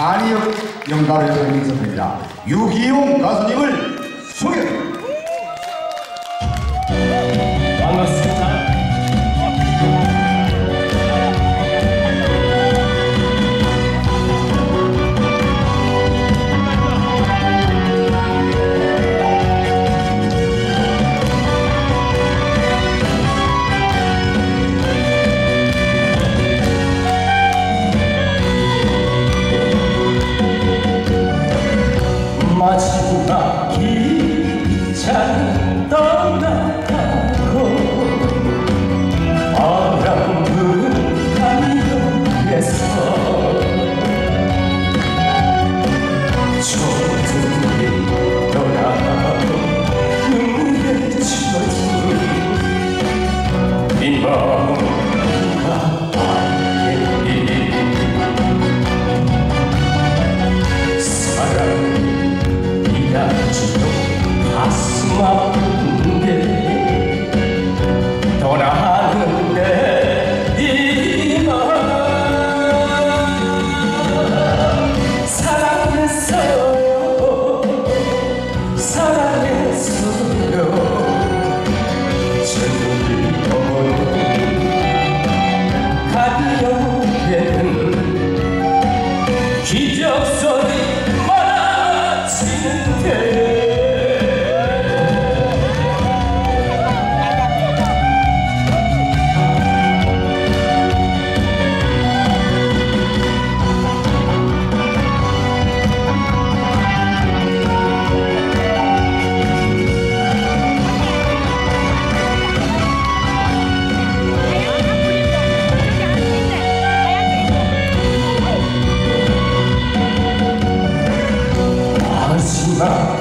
한이역 영가를 행선입니다. 유기용 가수님을 소개. 반갑습니다. 기차는 떠나가고 부는 강역에서 초들이 떠나가고 눈물에 이마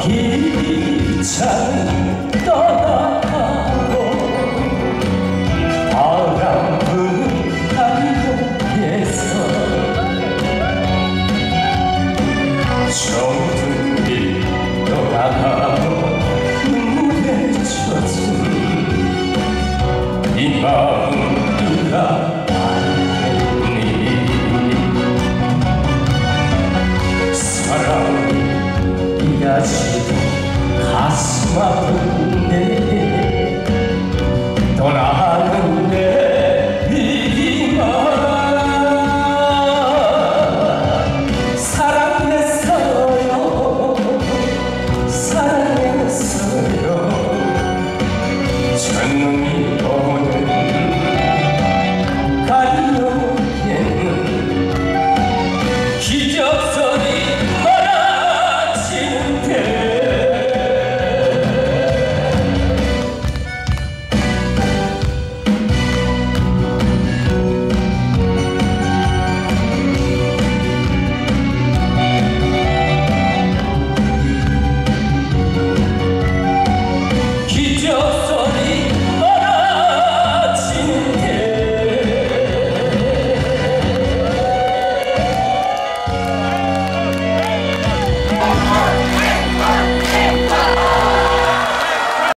마지막 기차는 떠나고 바람 부는 한국에서 정든이 떠나가고 눈물에 젖은 이마